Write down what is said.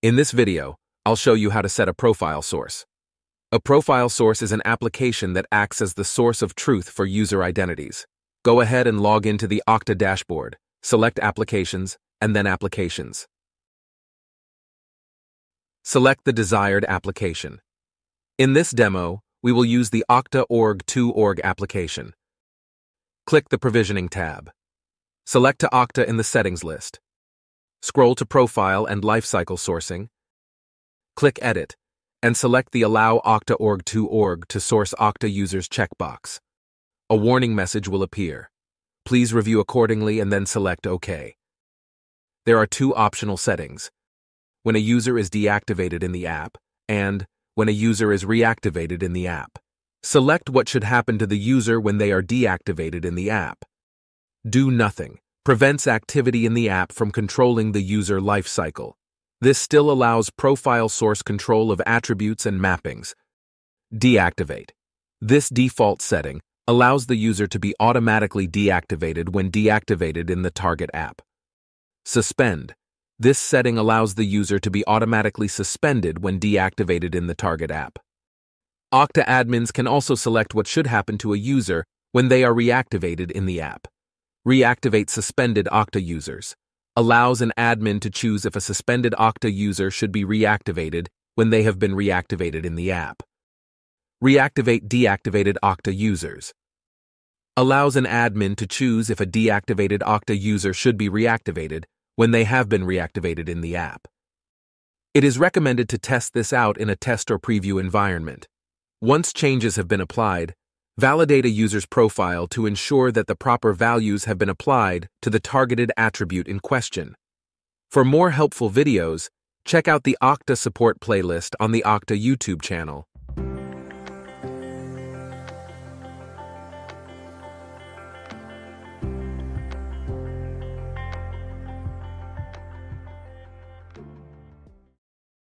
In this video, I'll show you how to set a profile source. A profile source is an application that acts as the source of truth for user identities. Go ahead and log into the Okta dashboard, select Applications, and then Applications. Select the desired application. In this demo, we will use the Okta Org 2 Org application. Click the Provisioning tab. Select to Okta in the Settings list. Scroll to Profile and Lifecycle Sourcing. Click Edit, and select the Allow Okta Org 2 Org to Source Okta Users checkbox. A warning message will appear. Please review accordingly and then select OK. There are two optional settings when a user is deactivated in the app, and when a user is reactivated in the app. Select what should happen to the user when they are deactivated in the app. Do nothing prevents activity in the app from controlling the user lifecycle. This still allows profile source control of attributes and mappings. Deactivate. This default setting allows the user to be automatically deactivated when deactivated in the target app. Suspend. This setting allows the user to be automatically suspended when deactivated in the target app. Okta admins can also select what should happen to a user when they are reactivated in the app. Reactivate suspended Okta users. Allows an admin to choose if a suspended Okta user should be reactivated when they have been reactivated in the app. Reactivate deactivated Okta users. Allows an admin to choose if a deactivated Okta user should be reactivated when they have been reactivated in the app. It is recommended to test this out in a test or preview environment. Once changes have been applied, validate a user's profile to ensure that the proper values have been applied to the targeted attribute in question. For more helpful videos, check out the Okta support playlist on the Okta YouTube channel.